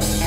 Chao.